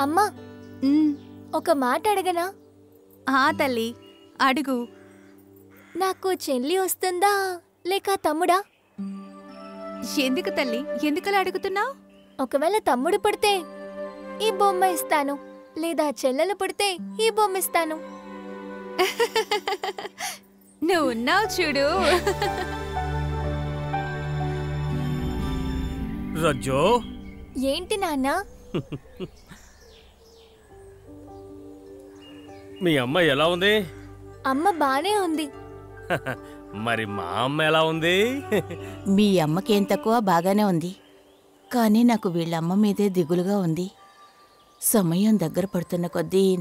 అమ్మా ఒక మాట అడగనా? ఆ తల్లి అడుగు. నాకు చెల్లి వస్తుందా లేక తమ్ముడా? ఎందుకు తల్లి ఎందుకలా అడుగుతున్నావు? ఒకవేళ తమ్ముడు పుడితే ఈ బొమ్మ ఇస్తాను లేదా చెల్లెలు పుడితే ఈ బొమ్మ ఇస్తాను. నువ్వు ఉన్నావు చూడు. రజ్జో. ఏంటి నాన్న? మీ అమ్మ ఎలా ఉంది? అమ్మ బానే ఉంది. మరి మా అమ్మ ఎలా ఉంది? మీ అమ్మకేం తక్కువ బాగానే ఉంది. కానీ నాకు వీళ్ళమ్మ మీదే దిగులుగా ఉంది. సమయం దగ్గర పడుతున్న కొద్దీ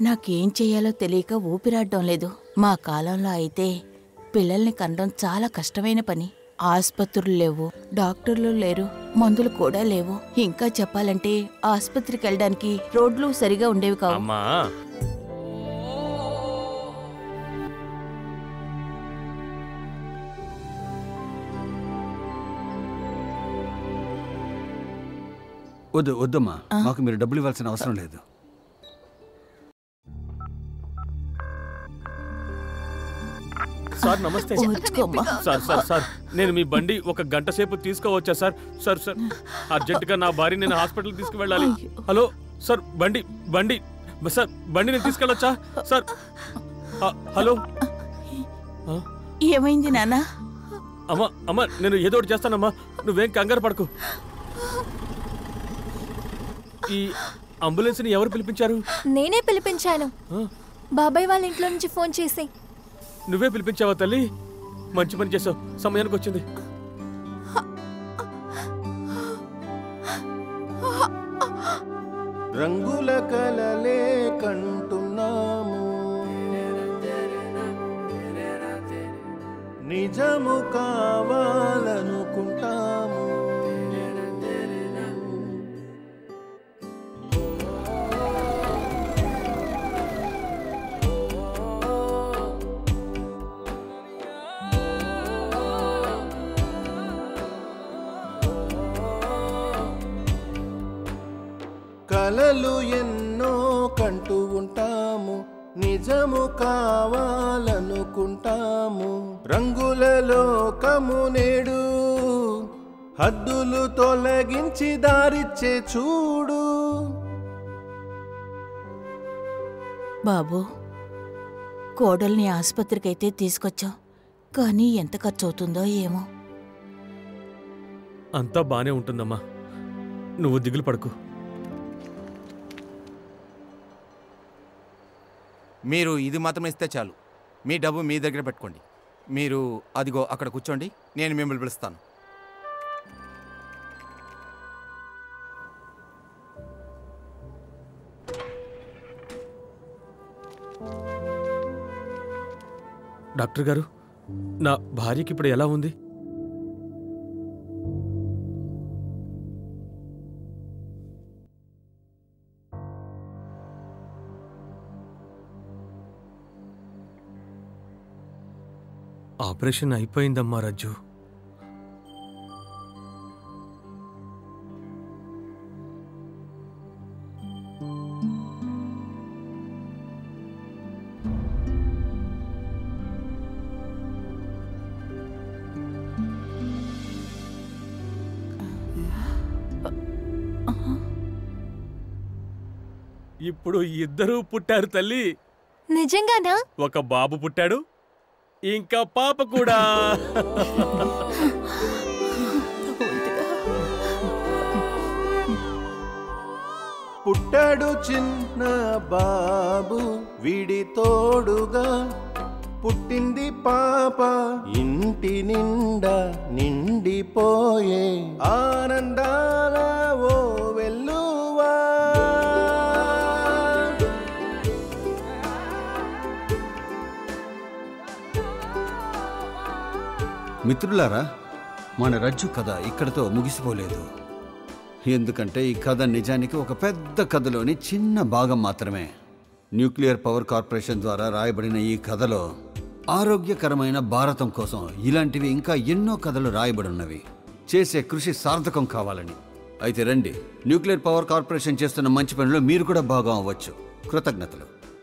నాకేం చేయాలో తెలియక ఊపిరాడడం లేదు. మా కాలంలో అయితే పిల్లల్ని కనడం చాలా కష్టమైన పని. ఆసుపత్రులు లేవు డాక్టర్లు లేరు మందులు కూడా లేవు. ఇంకా చెప్పాలంటే ఆసుపత్రికి వెళ్ళడానికి రోడ్లు సరిగా ఉండేవి కావు. వద్దు వద్దమ్మా. మాకు మీరు డబ్బులు ఇవ్వాల్సిన అవసరం లేదు. సార్ నమస్తే. సార్ సార్ సార్ నేను మీ బండి ఒక గంట సేపు తీసుకోవచ్చా సార్? సార్ సార్ అర్జెంటుగా నా భార్య నేను హాస్పిటల్ తీసుకువెళ్ళాలి. హలో సార్ బండి బండి సార్ బండి నేను తీసుకెళ్ళొచ్చా సార్? హలో? ఏమైంది నాన్నా? అమ్మా అమ్మా నేను ఏదో ఒకటి చేస్తానమ్మా. నువ్వేం కంగారు పడకు. ఈ అంబులెన్స్ని ఎవరు పిలిపించారు? నేనే పిలిపించాను. బాబాయ్ వాళ్ళ ఇంట్లో నుంచి ఫోన్ చేసి. నువ్వే పిలిపించావా తల్లి? మంచి పని చేసావు. సమయానికి వచ్చింది. రంగుల కలలే కంటున్నాము. నిజము కావాలనుకుంటాము కలలు ఎన్నో కంటూ ఉంటాము. నిజము కావాలనుకుంటాము. రంగుల లోకము నేడు హద్దులు తొలగించి దారిచ్చే చూడు. బాబు కోడల్ని ఆసుపత్రికైతే తీసుకొచ్చాం. కానీ ఎంత ఖర్చు అవుతుందో ఏమో. అంతా బానే ఉంటుందమ్మా. నువ్వు దిగులు పడకు. మీరు ఇది మాత్రం ఇస్తే చాలు. మీ డబ్బు మీ దగ్గర పెట్టుకోండి. మీరు అదిగో అక్కడ కూర్చోండి. నేను మిమ్మల్ని పిలుస్తాను. డాక్టర్ గారు నా భార్యకి ఇప్పుడు ఎలా ఉంది? ఆపరేషన్ అయిపోయిందమ్మా రజ్జు ఇప్పుడు ఇద్దరూ పుట్టారు తల్లి. నిజంగానా? ఒక బాబు పుట్టాడు ఇంకా పాప కూడా. పుట్టాడు చిన్న బాబు విడి తోడుగా. పుట్టింది పాప ఇంటి నిండా నిండిపోయే ఆనందా మిత్రులారా మన రజ్జు కథ ఇక్కడతో ముగిసిపోలేదు. ఎందుకంటే ఈ కథ నిజానికి ఒక పెద్ద కథలోని చిన్న భాగం మాత్రమే. న్యూక్లియర్ పవర్ కార్పొరేషన్ ద్వారా రాయబడిన ఈ కథలో ఆరోగ్యకరమైన భారతం కోసం ఇలాంటివి ఇంకా ఎన్నో కథలు రాయబడి ఉన్నవి చేసే కృషి సార్థకం కావాలని. అయితే రండి న్యూక్లియర్ పవర్ కార్పొరేషన్ చేస్తున్న మంచి పనిలో మీరు కూడా భాగం అవ్వచ్చు. కృతజ్ఞతలు.